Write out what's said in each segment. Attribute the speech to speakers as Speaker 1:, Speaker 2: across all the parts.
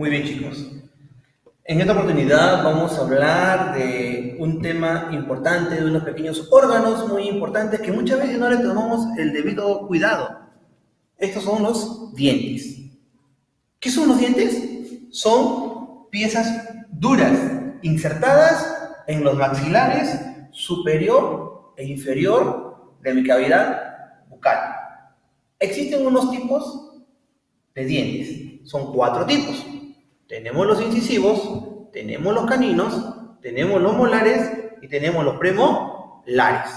Speaker 1: Muy bien chicos. En esta oportunidad vamos a hablar de un tema importante, de unos pequeños órganos muy importantes que muchas veces no le tomamos el debido cuidado. Estos son los dientes. ¿Qué son los dientes? Son piezas duras, insertadas en los maxilares superior e inferior de mi cavidad bucal. Existen unos tipos de dientes. Son cuatro tipos. Tenemos los incisivos, tenemos los caninos, tenemos los molares y tenemos los premolares.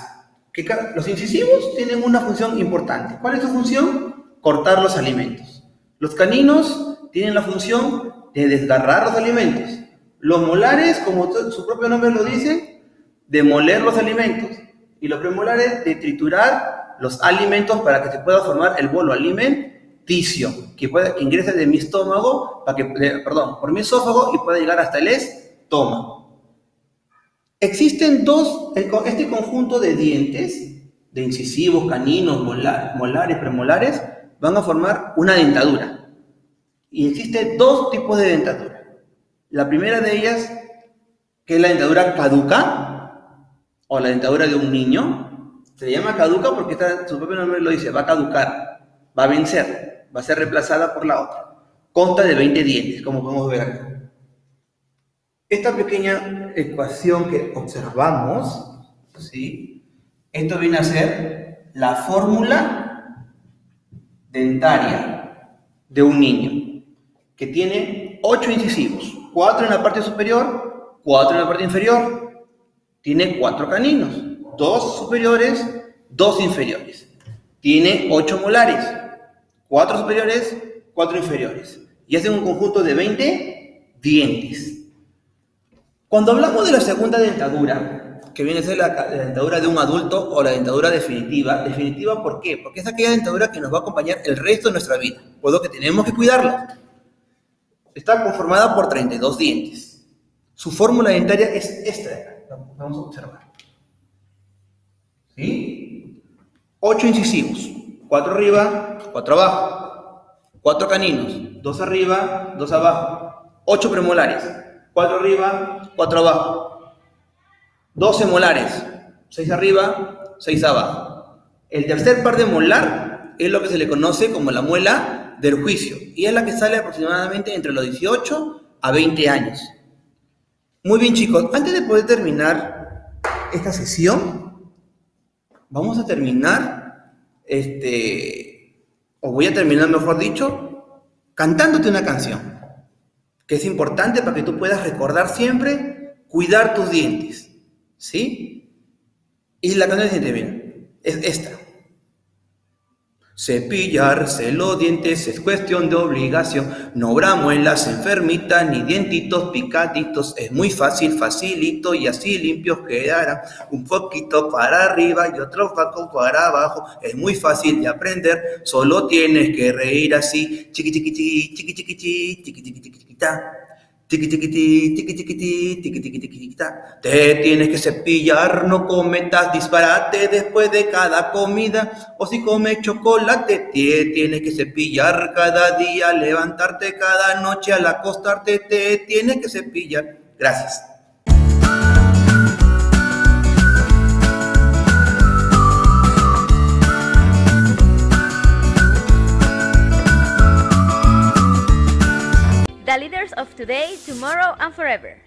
Speaker 1: los incisivos tienen una función importante. ¿Cuál es su función? Cortar los alimentos. Los caninos tienen la función de desgarrar los alimentos. Los molares, como su propio nombre lo dice, de moler los alimentos. Y los premolares de triturar los alimentos para que se pueda formar el bolo alimenticio, que, pueda, que ingrese de mi estómago, para que, perdón, por mi esófago y pueda llegar hasta el estómago. Existen dos, este conjunto de dientes, de incisivos, caninos, molares, premolares, van a formar una dentadura. Y existen dos tipos de dentadura. La primera de ellas, que es la dentadura caduca, o la dentadura de un niño, se llama caduca porque está, su propio nombre lo dice, va a caducar, va a vencer, va a ser reemplazada por la otra. Consta de 20 dientes, como podemos ver aquí. Esta pequeña ecuación que observamos, ¿sí? esto viene a ser la fórmula dentaria de un niño que tiene ocho incisivos, cuatro en la parte superior, cuatro en la parte inferior. Tiene cuatro caninos, dos superiores, dos inferiores. Tiene ocho molares, cuatro superiores, cuatro inferiores. Y hace un conjunto de 20 dientes. Cuando hablamos de la segunda dentadura, que viene a ser la, dentadura de un adulto o la dentadura definitiva, definitiva ¿por qué? Porque es aquella dentadura que nos va a acompañar el resto de nuestra vida, por lo que tenemos que cuidarla está conformada por 32 dientes. Su fórmula dentaria es esta. Vamos a observar. ¿Sí? 8 incisivos. 4 arriba, 4 abajo. 4 caninos. 2 arriba, 2 abajo. 8 premolares. 4 arriba, 4 abajo. 12 molares. 6 arriba, 6 abajo. El tercer par de molar es lo que se le conoce como la muela del juicio y es la que sale aproximadamente entre los 18 a 20 años. Muy bien chicos, antes de poder terminar esta sesión, vamos a terminar, este, o voy a terminar mejor dicho, cantándote una canción, que es importante para que tú puedas recordar siempre cuidar tus dientes, ¿sí? Y la canción dice, bien, es esta. Cepillarse los dientes es cuestión de obligación. No habrá muelas enfermitas ni dientitos picaditos. Es muy fácil, facilito y así limpios quedarán. Un poquito para arriba y otro poco para abajo. Es muy fácil de aprender. Solo tienes que reír así. Chiqui chiqui chiqui chiqui chiqui chiqui chiqui chiqui chiqui Tiqui, tiqui, tiqui, tiqui, tiqui, tiqui, tiqui, Te tienes que cepillar, no cometas disparate después de cada comida. O si comes chocolate, te tienes que cepillar cada día, levantarte cada noche al acostarte, te tienes que cepillar. Gracias.
Speaker 2: Of today, tomorrow, and forever.